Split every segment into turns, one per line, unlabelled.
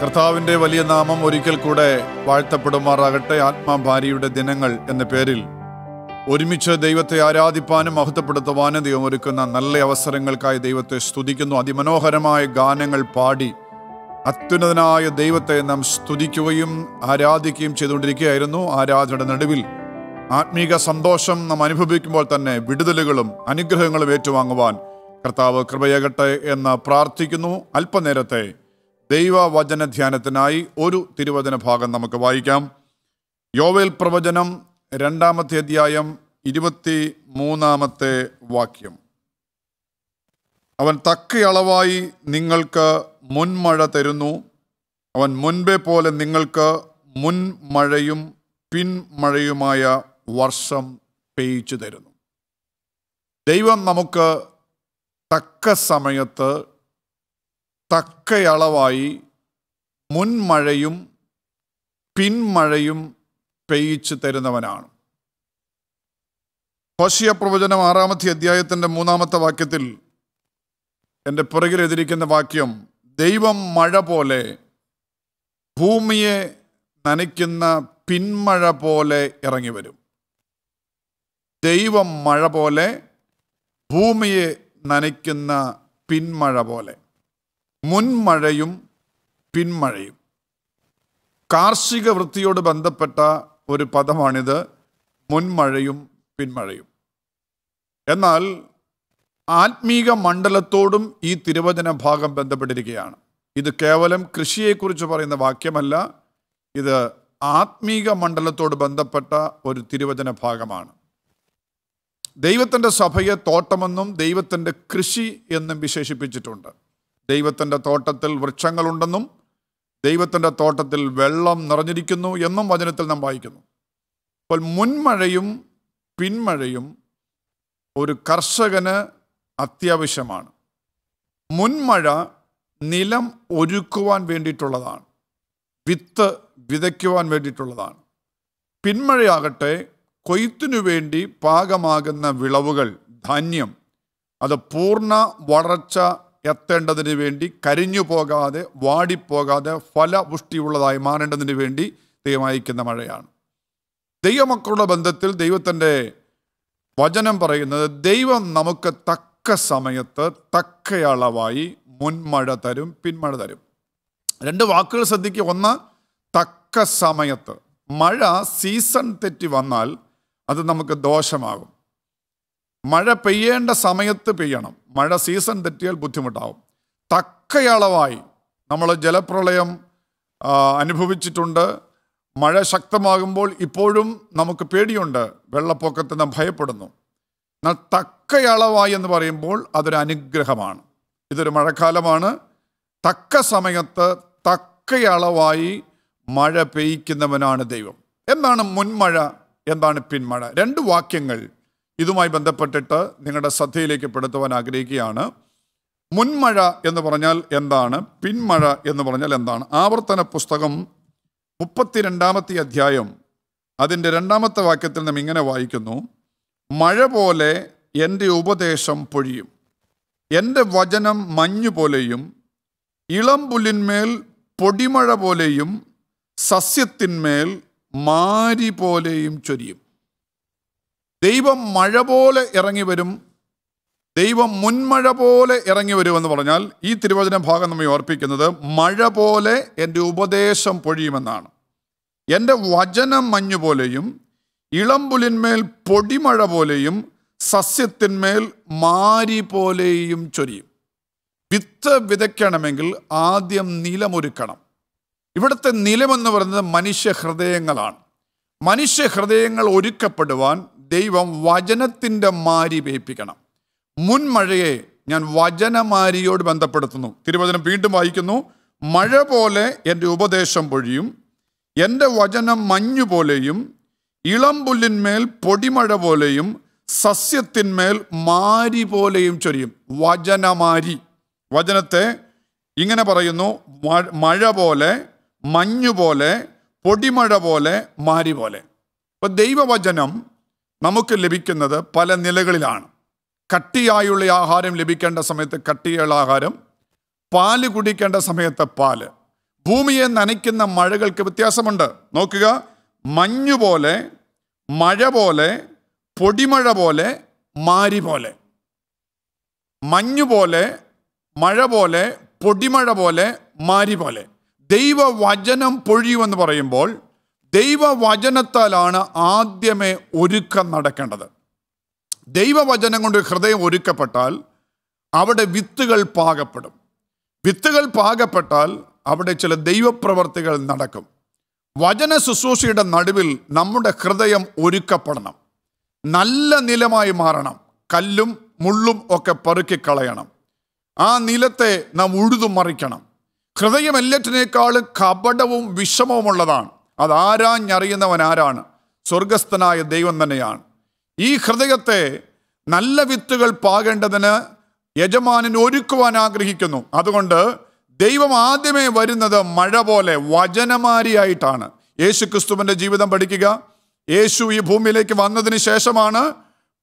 കർത്താവിന്റെ വലിയ നാമം ഒരിക്കൽ കൂടെ വാഴ്ത്തപ്പെടുമാറാകട്ടെ ആത്മാഭാര്യയുടെ ദിനങ്ങൾ എന്ന പേരിൽ. ഒരുമിച്ച് ദൈവത്തെ ആരാധിപ്പാനും മഹത്വപ്പെടുത്തുവാനും ദൈവം ഒരുക്കുന്ന നല്ല അവസരങ്ങൾക്കായി ദൈവത്തെ സ്തുതിക്കുന്നു. അതിമനോഹരമായ ഗാനങ്ങൾ പാടി അത്യുന്നതനായ ദൈവത്തെ നാം സ്തുതിക്കുകയും ആരാധിക്കുകയും ചെയ്തുകൊണ്ടിരിക്കുകയായിരുന്നു. ആരാധനയുടെ നടുവിൽ ആത്മീക സന്തോഷം നാം അനുഭവിക്കുമ്പോൾ തന്നെ വിടുതലുകളും അനുഗ്രഹങ്ങളും ഏറ്റുവാങ്ങുവാൻ കർത്താവ് കൃപയകട്ടെ എന്ന് പ്രാർത്ഥിക്കുന്നു. അല്പനേരത്തെ ദൈവവചന ധ്യാനത്തിനായി ഒരു തിരുവചന ഭാഗം നമുക്ക് വായിക്കാം. യോവേൽ പ്രവചനം രണ്ടാമത്തെ അധ്യായം ഇരുപത്തി മൂന്നാമത്തെ വാക്യം. അവൻ തക്കയളവായി നിങ്ങൾക്ക് മുൻമഴ തരുന്നു. അവൻ മുൻപേ പോലെ നിങ്ങൾക്ക് മുൻമഴയും പിൻമഴയുമായ വർഷം പെയ്ച്ചു തരുന്നു. ദൈവം നമുക്ക് തക്ക സമയത്ത് തക്കയളവായി മുൻമഴയും പിൻമഴയും പെയ്ച്ചു തരുന്നവനാണ്. ഹോഷിയ പ്രവചനം ആറാമത്തെ അധ്യായത്തിന്റെ മൂന്നാമത്തെ വാക്യത്തിൽ എന്റെ പുറകിൽ എതിരിക്കുന്ന വാക്യം ദൈവം മഴ പോലെ ഭൂമിയെ നനയ്ക്കുന്ന പിന്മഴ പോലെ ഇറങ്ങി വരും. ദൈവം മഴ പോലെ ഭൂമിയെ നനയ്ക്കുന്ന പിന്മഴ പോലെ. മുൻമഴയും പിന്മഴയും കാർഷിക വൃത്തിയോട് ബന്ധപ്പെട്ട ഒരു പദമാണിത് മുൻമഴയും പിന്മഴയും എന്നാൽ ആത്മീക മണ്ഡലത്തോടും ഈ തിരുവചന ഭാഗം ബന്ധപ്പെട്ടിരിക്കുകയാണ്. ഇത് കേവലം കൃഷിയെക്കുറിച്ച് പറയുന്ന വാക്യമല്ല ഇത് ആത്മീക മണ്ഡലത്തോട് ബന്ധപ്പെട്ട ഒരു തിരുവചന ഭാഗമാണ്. ദൈവത്തിന്റെ സഭയെ തോട്ടമെന്നും ദൈവത്തിന്റെ കൃഷി എന്നും വിശേഷിപ്പിച്ചിട്ടുണ്ട്. ദൈവത്തിന്റെ തോട്ടത്തിൽ വൃക്ഷങ്ങളുണ്ടെന്നും ദൈവത്തിന്റെ തോട്ടത്തിൽ വെള്ളം നിറഞ്ഞിരിക്കുന്നു എന്നും വചനത്തിൽ നാം വായിക്കുന്നു. അപ്പോൾ മുൻമഴയും പിന്മഴയും ഒരു കർഷകന് അത്യാവശ്യമാണ്. മുൻമഴ നിലം ഒരുക്കുവാൻ വേണ്ടിയിട്ടുള്ളതാണ്. വിത്ത് വിതയ്ക്കുവാൻ വേണ്ടിയിട്ടുള്ളതാണ്. പിന്മഴയാകട്ടെ കൊയ്ത്തിനു വേണ്ടി പാകമാകുന്ന വിളവുകൾ ധാന്യം അത് പൂർണ വളർച്ച എത്തേണ്ടതിന് വേണ്ടി കരിഞ്ഞു പോകാതെ വാടിപ്പോകാതെ ഫലപുഷ്ടിയുള്ളതായി മാറേണ്ടതിന് വേണ്ടി ദൈവം അയക്കുന്ന മഴയാണ്. ദൈവമക്കളുടെ ബന്ധത്തിൽ ദൈവത്തിന്റെ വചനം പറയുന്നത് ദൈവം നമുക്ക് തക്ക സമയത്ത് തക്ക അളവായി മുൻമഴ തരും പിന്മഴ തരും. രണ്ട് വാക്കുകൾ ശ്രദ്ധിക്കുക. ഒന്ന് തക്ക സമയത്ത്. മഴ സീസൺ തെറ്റി വന്നാൽ അത് നമുക്ക് ദോഷമാകും. മഴ പെയ്യേണ്ട സമയത്ത് പെയ്യണം. മഴ സീസൺ തെറ്റിയാൽ ബുദ്ധിമുട്ടാവും. തക്കയളവായി നമ്മൾ ജലപ്രളയം അനുഭവിച്ചിട്ടുണ്ട്. മഴ ശക്തമാകുമ്പോൾ ഇപ്പോഴും നമുക്ക് പേടിയുണ്ട്. വെള്ളപ്പൊക്കത്തിന് നാം ഭയപ്പെടുന്നു. എന്നാൽ തക്കയളവായി എന്ന് പറയുമ്പോൾ അതൊരു അനുഗ്രഹമാണ്. ഇതൊരു മഴക്കാലമാണ്. തക്ക സമയത്ത് തക്കയളവായി മഴ പെയ്യ്ക്കുന്നവനാണ് ദൈവം. എന്താണ് മുൻമഴ? എന്താണ് പിന്മഴ രണ്ട് വാക്യങ്ങൾ ഇതുമായി ബന്ധപ്പെട്ടിട്ട് നിങ്ങളുടെ ശ്രദ്ധയിലേക്ക് പെടുത്തുവാൻ ആഗ്രഹിക്കുകയാണ്. മുൻമഴ എന്ന് പറഞ്ഞാൽ എന്താണ്? പിന്മഴ എന്ന് പറഞ്ഞാൽ എന്താണ്? ആവർത്തന പുസ്തകം മുപ്പത്തിരണ്ടാമത്തെ അധ്യായം. അതിന്റെ രണ്ടാമത്തെ വാക്യത്തിൽ നാം ഇങ്ങനെ വായിക്കുന്നു. മഴ പോലെ എന്റെ ഉപദേശം പൊഴിയും. എന്റെ വചനം മഞ്ഞു പോലെയും ഇളം പുല്ലിന്മേൽ പൊടിമഴ പോലെയും സസ്യത്തിന്മേൽ മാരി പോലെയും ചൊരിയും. ദൈവം മഴ പോലെ ഇറങ്ങി വരും. ദൈവം മുൻമഴ പോലെ ഇറങ്ങി വരുമെന്ന് പറഞ്ഞാൽ ഈ തിരുവചന ഭാഗം നമ്മെ ഓർപ്പിക്കുന്നത് മഴ പോലെ എന്റെ ഉപദേശം പൊഴിയുമെന്നാണ്. എന്റെ വചനം മഞ്ഞു പോലെയും ഇളമ്പുലിന്മേൽ പൊടിമഴ പോലെയും സസ്യത്തിന്മേൽ മാരി പോലെയും ചൊരിയും. വിത്ത് വിതയ്ക്കണമെങ്കിൽ ആദ്യം നിലമൊരുക്കണം. ഇവിടുത്തെ നിലമെന്ന് പറയുന്നത് മനുഷ്യ ഹൃദയങ്ങളാണ്. മനുഷ്യ ഹൃദയങ്ങൾ ഒരുക്കപ്പെടുവാൻ ദൈവം വചനത്തിന്റെ മാരി വേപ്പിക്കണം. മുൻമഴയെ ഞാൻ വചനമാരിയോട് ബന്ധപ്പെടുത്തുന്നു. തിരുവചനം വീണ്ടും വായിക്കുന്നു. മഴ പോലെ എന്റെ ഉപദേശം പൊഴിയും. എന്റെ വചനം മഞ്ഞു പോലെയും. ഇളം പുല്ലിന്മേൽ പൊടിമഴ പോലെയും. സസ്യത്തിന്മേൽ മാരി പോലെയും ചൊരിയും. വചനമാരി. വചനത്തെ ഇങ്ങനെ പറയുന്നു. മഴ പോലെ മഞ്ഞു പോലെ പൊടിമഴ പോലെ മാരി പോലെ. ഇപ്പം ദൈവവചനം നമുക്ക് ലഭിക്കുന്നത് പല നിലകളിലാണ്. കട്ടിയായുള്ള ആഹാരം ലഭിക്കേണ്ട സമയത്ത് കട്ടിയുള്ള ആഹാരം പാൽ കുടിക്കേണ്ട സമയത്ത് പാൽ. ഭൂമിയെ നനയ്ക്കുന്ന മഴകൾക്ക് വ്യത്യാസമുണ്ട്. നോക്കുക മഞ്ഞു പോലെ മഴ പോലെ പൊടിമഴ പോലെ മാരി പോലെ. മഞ്ഞു പോലെ മഴ പോലെ പൊടിമഴ പോലെ മാരി പോലെ. ദൈവവചനം പൊഴിയുമെന്ന് പറയുമ്പോൾ ദൈവവചനത്താലാണ് ആദ്യമേ ഒരുക്കം നടക്കേണ്ടത്. ദൈവവചനം കൊണ്ട് ഹൃദയം ഒരുക്കപ്പെട്ടാൽ അവിടെ വിത്തുകൾ പാകപ്പെടും. വിത്തുകൾ പാകപ്പെട്ടാൽ അവിടെ ചില ദൈവപ്രവർത്തികൾ നടക്കും. വചന ശുശ്രൂഷയുടെ നടുവിൽ നമ്മുടെ ഹൃദയം ഒരുക്കപ്പെടണം. നല്ല നിലമായി മാറണം. കല്ലും മുള്ളും ഒക്കെ പെറുക്കിക്കളയണം ആ നിലത്തെ നാം ഉഴുതു മറിക്കണം. ഹൃദയം എല്ലാറ്റിനേക്കാൾ കപടവും വിഷമവുമുള്ളതാണ്. അതാരാഞ്ഞറിയുന്നവൻ ആരാണ് സ്വർഗസ്ഥനായ ദൈവം തന്നെയാണ്. ഈ ഹൃദയത്തെ നല്ല വിത്തുകൾ പാകേണ്ടതിന് യജമാനൻ ഒരുക്കുവാൻ ആഗ്രഹിക്കുന്നു. അതുകൊണ്ട് ദൈവം ആദ്യമേ വരുന്നത് മഴ പോലെ വചനമാരിയായിട്ടാണ്. യേശു ക്രിസ്തുവിന്റെ ജീവിതം പഠിക്കുക. യേശു ഈ ഭൂമിയിലേക്ക് വന്നതിന് ശേഷമാണ്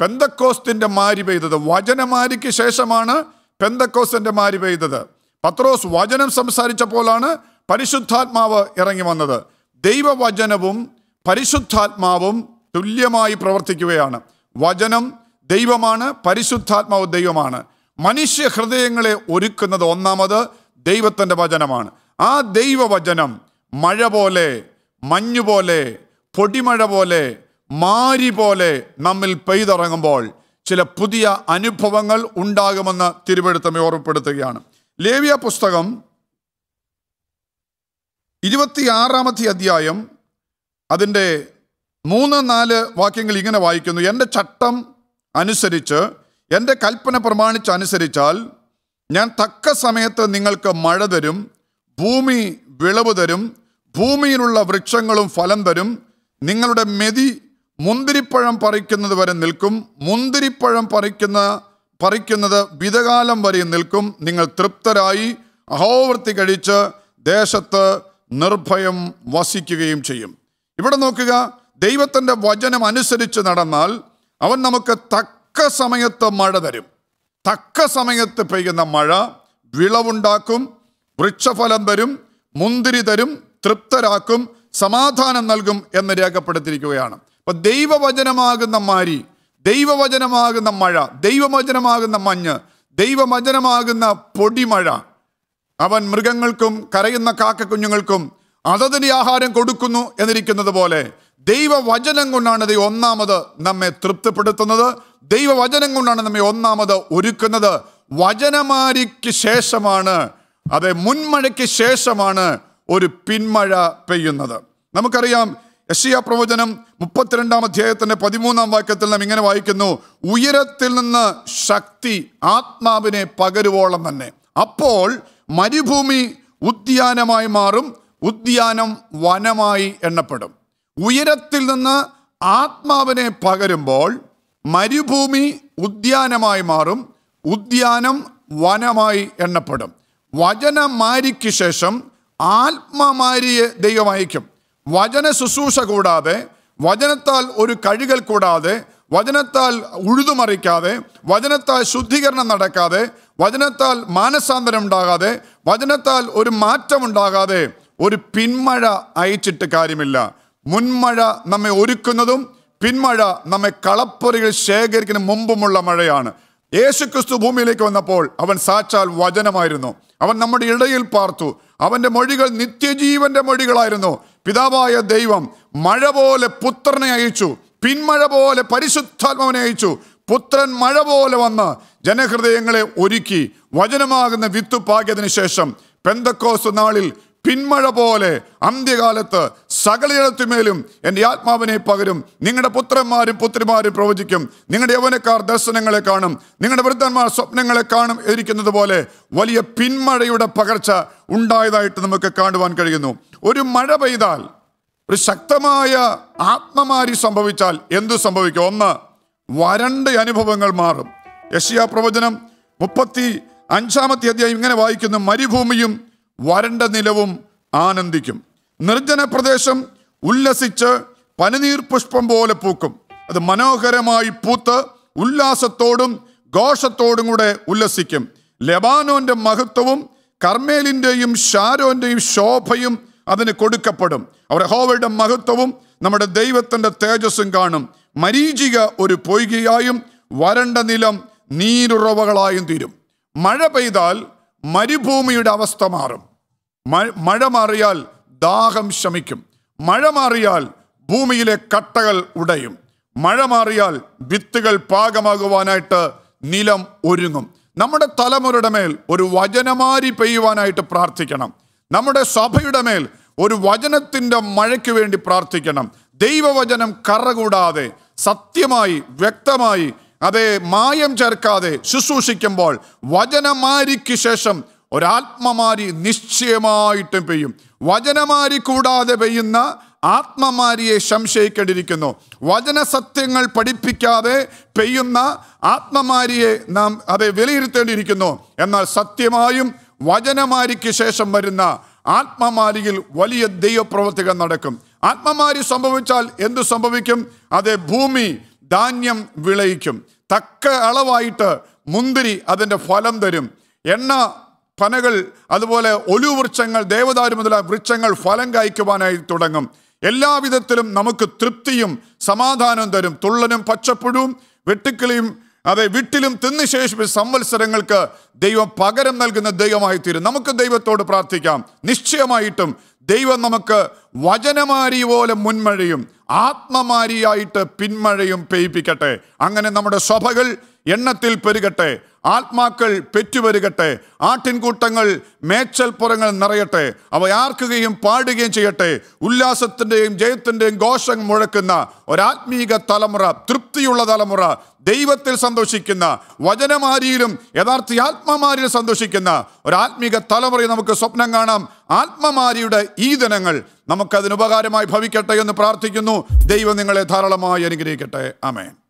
പെന്തക്കോസ്തിന്റെ മാരി പെയ്തത്. വചനമാരിക്ക് ശേഷമാണ് പെന്തക്കോസ്തിന്റെ മാരി പെയ്തത്. പത്രോസ് വചനം സംസാരിച്ചപ്പോഴാണ് പരിശുദ്ധാത്മാവ് ഇറങ്ങി വന്നത്. ദൈവവചനവും പരിശുദ്ധാത്മാവും തുല്യമായി പ്രവർത്തിക്കുകയാണ്. വചനം ദൈവമാണ് പരിശുദ്ധാത്മാവ് ദൈവമാണ്. മനുഷ്യ ഹൃദയങ്ങളെ ഒരുക്കുന്നത് ഒന്നാമത് ദൈവത്തിന്റെ വചനമാണ്. ആ ദൈവവചനം മഴ പോലെ മഞ്ഞു പോലെ പൊടിമഴ പോലെ മാരി പോലെ നമ്മിൽ പെയ്തിറങ്ങുമ്പോൾ ചില പുതിയ അനുഭവങ്ങൾ ഉണ്ടാകുമെന്ന് തിരുവെടുത്തമേ ഓർമ്മപ്പെടുത്തുകയാണ്. ലേവ്യ പുസ്തകം ഇരുപത്തിയാറാമത്തെ അധ്യായം അതിന്റെ മൂന്ന് നാല് വാക്യങ്ങൾ ഇങ്ങനെ വായിക്കുന്നു. എന്റെ ചട്ടം അനുസരിച്ച് എന്റെ കൽപ്പന പ്രമാണിച്ച് അനുസരിച്ചാൽ ഞാൻ തക്ക സമയത്ത് നിങ്ങൾക്ക് മഴ തരും ഭൂമി വിളവ് തരും ഭൂമിയിലുള്ള വൃക്ഷങ്ങളും ഫലം തരും. നിങ്ങളുടെ മെതി മുന്തിരിപ്പഴം പറിക്കുന്നത് വരെ നിൽക്കും. മുന്തിരിപ്പഴം പറിക്കുന്ന പറിക്കുന്നത് വിധകാലം വരെ നിൽക്കും. നിങ്ങൾ തൃപ്തരായി അഹോവൃത്തി കഴിച്ച് ദേശത്ത് നിർഭയം വസിക്കുകയും ചെയ്യും. ഇവിടെ നോക്കുക ദൈവത്തിന്റെ വചനം അനുസരിച്ച് നടന്നാൽ അവൻ നമുക്ക് തക്ക സമയത്ത് മഴ തരും. തക്ക സമയത്ത് പെയ്യുന്ന മഴ വിളവുണ്ടാക്കും വൃക്ഷഫലം തരും മുന്തിരി തരും തൃപ്തരാക്കും സമാധാനം നൽകും എന്ന് രേഖപ്പെടുത്തിയിരിക്കുകയാണ്. അപ്പൊ ദൈവവചനമാകുന്ന മാരി ദൈവവചനമാകുന്ന മഴ ദൈവവചനമാകുന്ന മഞ്ഞ് ദൈവവചനമാകുന്ന പൊടിമഴ അവൻ മൃഗങ്ങൾക്കും കരയുന്ന കാക്ക കുഞ്ഞുങ്ങൾക്കും അതതിന് ആഹാരം കൊടുക്കുന്നു എന്നിരിക്കുന്നത് പോലെ ദൈവവചനം കൊണ്ടാണ് ദൈവം ഒന്നാമത് നമ്മെ തൃപ്തിപ്പെടുത്തുന്നത്. ദൈവവചനം കൊണ്ടാണ് നമ്മെ ഒന്നാമത് ഒരുക്കുന്നത്. വചനമാരിക്ക് ശേഷമാണ് അതെ മുൻമഴയ്ക്ക് ശേഷമാണ് ഒരു പിന്മഴ പെയ്യുന്നത്. നമുക്കറിയാം യശിയ പ്രവചനം മുപ്പത്തിരണ്ടാം അധ്യായത്തിന്റെ പതിമൂന്നാം വാക്യത്തിൽ നാം ഇങ്ങനെ വായിക്കുന്നു ഉയരത്തിൽ നിന്ന് ശക്തി ആത്മാവിനെ പകരുവോളം തന്നെ. അപ്പോൾ മരുഭൂമി ഉദ്യാനമായി മാറും ഉദ്യാനം വനമായി എണ്ണപ്പെടും. ഉയരത്തിൽ നിന്ന് ആത്മാവിനെ പകരുമ്പോൾ മരുഭൂമി ഉദ്യാനമായി മാറും ഉദ്യാനം വനമായി എണ്ണപ്പെടും. വചനമാരിക്ക് ശേഷം ആത്മമാരിയെ ദൈവം വചന ശുശ്രൂഷ കൂടാതെ വചനത്താൽ ഒരു കഴുകൽ കൂടാതെ വചനത്താൽ ഉഴുതുമറിക്കാതെ വചനത്താൽ ശുദ്ധീകരണം നടക്കാതെ വചനത്താൽ മാനസാന്തരം ഉണ്ടാകാതെ വചനത്താൽ ഒരു മാറ്റം ഉണ്ടാകാതെ ഒരു പിന്മഴ അയച്ചിട്ട് കാര്യമില്ല. മുൻമഴ നമ്മെ ഒരുക്കുന്നതും പിന്മഴ നമ്മെ കളപ്പൊറികൾ ശേഖരിക്കുന്ന മുമ്പുമുള്ള മഴയാണ്. യേശുക്രിസ്തു ഭൂമിയിലേക്ക് വന്നപ്പോൾ അവൻ സാക്ഷാൽ വചനമായിരുന്നു. അവൻ നമ്മുടെ ഇടയിൽ പാർത്തു. അവന്റെ മൊഴികൾ നിത്യജീവന്റെ മൊഴികളായിരുന്നു. പിതാവായ ദൈവം മഴ പോലെ പുത്രനെ അയച്ചു. പിന്മഴ പോലെ പരിശുദ്ധാത്മാവിനെ അയച്ചു. പുത്രൻ മഴ പോലെ വന്ന് ജനഹൃദയങ്ങളെ ഒരുക്കി. വചനമാകുന്ന വിത്ത് പാകിയതിനു ശേഷം പെന്തക്കോസ് നാളിൽ പിന്മഴ പോലെ അന്ത്യകാലത്ത് സകലയിടത്തുമേലും എന്റെ ആത്മാവിനെ പകരും. നിങ്ങളുടെ പുത്രന്മാരും പുത്രിമാരും പ്രവചിക്കും. നിങ്ങളുടെ യൗവനക്കാർ ദർശനങ്ങളെ കാണും. നിങ്ങളുടെ വൃദ്ധന്മാർ സ്വപ്നങ്ങളെ കാണും ഇരിക്കുന്നത് പോലെ വലിയ പിന്മഴയുടെ പകർച്ച ഉണ്ടായതായിട്ട് നമുക്ക് കാണുവാൻ കഴിയുന്നു. ഒരു മഴ പെയ്താൽ ഒരു ശക്തമായ ആത്മമാരി സംഭവിച്ചാൽ എന്തു സംഭവിക്കും? ഒന്ന് വരണ്ട അനുഭവങ്ങൾ മാറും. യഷിയ പ്രവചനം മുപ്പത്തി അഞ്ചാമത്തെ അധ്യായം ഇങ്ങനെ വായിക്കുന്നു മരുഭൂമിയും വരണ്ട നിലവും ആനന്ദിക്കും. നിർജന പ്രദേശം ഉല്ലസിച്ച് പനിനീർ പുഷ്പം പോലെ പൂക്കും. അത് മനോഹരമായി പൂത്ത് ഉല്ലാസത്തോടും ഘോഷത്തോടും കൂടെ ഉല്ലസിക്കും. ലെബാനോന്റെ മഹത്വവും കർമ്മേലിന്റെയും ഷാരോന്റെയും ശോഭയും അതിന് കൊടുക്കപ്പെടും. അവർ ഹോവയുടെ മഹത്വവും നമ്മുടെ ദൈവത്തിന്റെ തേജസ്സും കാണും. മരീചിക ഒരു പൊയ്കയായും വരണ്ട നിലം നീരുറവകളായും തീരും. മഴ പെയ്താൽ മരുഭൂമിയുടെ അവസ്ഥ മാറും. മഴ മാറിയാൽ ദാഹം ശമിക്കും. മഴ മാറിയാൽ ഭൂമിയിലെ കട്ടകൾ ഉടയും. മഴ മാറിയാൽ വിത്തുകൾ പാകമാകുവാനായിട്ട് നിലം ഒരുങ്ങും. നമ്മുടെ തലമുറയുടെ മേൽ ഒരു വചനമാരി പെയ്യുവാനായിട്ട് പ്രാർത്ഥിക്കണം. നമ്മുടെ സഭയുടെ മേൽ ഒരു വചനത്തിന്റെ മഴയ്ക്ക് വേണ്ടി പ്രാർത്ഥിക്കണം. ദൈവവചനം കറകൂടാതെ സത്യമായി വ്യക്തമായി അതെ മായം ചേർക്കാതെ ശുശ്രൂഷിക്കുമ്പോൾ വചനമാരിക്ക് ശേഷം ഒരാത്മമാരി നിശ്ചയമായിട്ടും പെയ്യും. വചനമാരി കൂടാതെ പെയ്യുന്ന ആത്മമാരിയെ സംശയിക്കേണ്ടിയിരിക്കുന്നു. വചന സത്യങ്ങൾ പഠിപ്പിക്കാതെ പെയ്യുന്ന ആത്മമാരിയെ നാം അതെ വിലയിരുത്തേണ്ടിയിരിക്കുന്നു. എന്നാൽ സത്യമായും വചനമാരിക്ക് ശേഷം വരുന്ന ആത്മമാരിയിൽ വലിയ ദൈവപ്രവർത്തികൾ നടക്കും. ആത്മമാരി സംഭവിച്ചാൽ എന്തു സംഭവിക്കും? അതെ ഭൂമി ധാന്യം വിളയിക്കും. തക്ക അളവായിട്ട് മുന്തിരി അതിന്റെ ഫലം തരും. എണ്ണ പനകൾ അതുപോലെ ഒലു വൃക്ഷങ്ങൾ ദേവദാരു മുതലായ വൃക്ഷങ്ങൾ ഫലം കായ്ക്കുവാനായി തുടങ്ങും. എല്ലാവിധത്തിലും നമുക്ക് തൃപ്തിയും സമാധാനവും തരും. തുള്ളനും പച്ചപ്പുഴുവും വെട്ടുക്കിളിയും അതെ വിട്ടിലും തിന്നു ശേഷിപ്പിച്ച സംവത്സരങ്ങൾക്ക് ദൈവം പകരം നൽകുന്ന ദൈവമായി തീരും നമുക്ക് ദൈവത്തോട് പ്രാർത്ഥിക്കാം. നിശ്ചയമായിട്ടും ദൈവം നമുക്ക് വചനമാരി പോലെ മുൻമഴയും ആത്മമാരിയായിട്ട് പിന്മഴയും പെയ്യിപ്പിക്കട്ടെ. അങ്ങനെ നമ്മുടെ സഭകൾ എണ്ണത്തിൽ പെരുകട്ടെ ആത്മാക്കൾ പെറ്റുപെരുകട്ടെ ആട്ടിൻകൂട്ടങ്ങൾ മേച്ചൽപ്പുറങ്ങൾ നിറയട്ടെ അവ ആർക്കുകയും പാടുകയും ചെയ്യട്ടെ ഉല്ലാസത്തിന്റെയും ജയത്തിന്റെയും ഘോഷം മുഴക്കുന്ന ഒരാത്മീക തലമുറ തൃപ്തിയുള്ള തലമുറ ദൈവത്തിൽ സന്തോഷിക്കുന്ന വചനമാരിയിലും യഥാർത്ഥ ആത്മമാരിയിൽ സന്തോഷിക്കുന്ന ഒരാത്മീക തലമുറയെ നമുക്ക് സ്വപ്നം കാണാം. ആത്മമാരിയുടെ ഈ ദിനങ്ങൾ നമുക്കതിനുപകാരമായി ഭവിക്കട്ടെ എന്ന് പ്രാർത്ഥിക്കുന്നു. ദൈവം നിങ്ങളെ ധാരാളമായി അനുഗ്രഹിക്കട്ടെ. ആമേൻ.